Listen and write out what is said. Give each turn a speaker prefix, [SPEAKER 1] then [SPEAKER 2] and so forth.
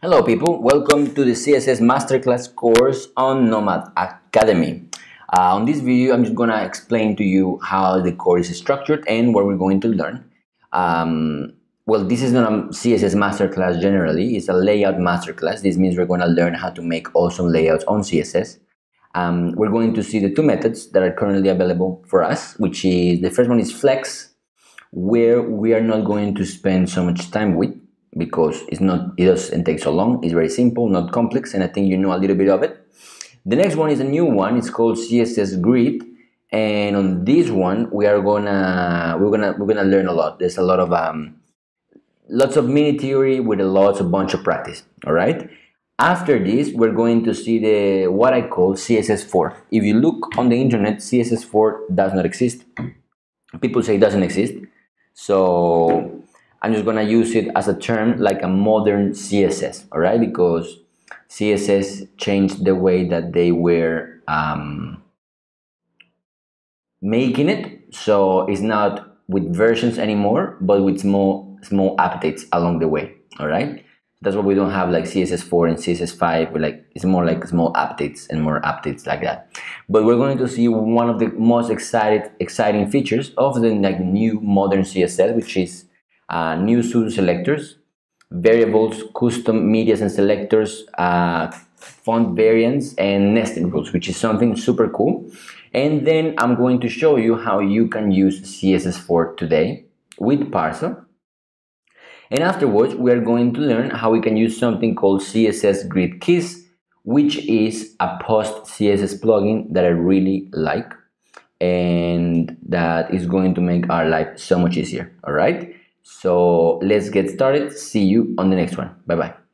[SPEAKER 1] Hello people, welcome to the CSS Masterclass course on Nomad Academy. Uh, on this video, I'm just gonna explain to you how the course is structured and what we're going to learn. Um, well, this is not a CSS Masterclass generally, it's a layout masterclass. This means we're gonna learn how to make awesome layouts on CSS. Um, we're going to see the two methods that are currently available for us, which is, the first one is Flex, where we are not going to spend so much time with because it's not it doesn't take so long. It's very simple not complex and i think you know a little bit of it. The next one is a new one. It's called css grid. And on this one we are gonna we're gonna we're gonna learn a lot. There's a lot of um lots of mini theory with a lots of bunch of practice all right? After this we're going to see the what i call css4 if you look on the internet css4 does not exist. People say it doesn't exist. So I'm just gonna use it as a term like a modern CSS, all right? Because CSS changed the way that they were um, making it, so it's not with versions anymore, but with small small updates along the way, all right? That's why we don't have like CSS4 and CSS5. like it's more like small updates and more updates like that. But we're going to see one of the most excited exciting features of the like new modern CSS, which is uh, new pseudo selectors, variables, custom medias and selectors, uh, font variants, and nested rules, which is something super cool. And then I'm going to show you how you can use CSS4 today with Parcel. And afterwards, we are going to learn how we can use something called CSS Grid Kiss, which is a post CSS plugin that I really like and that is going to make our life so much easier. All right. So let's get started. See you on the next one. Bye bye.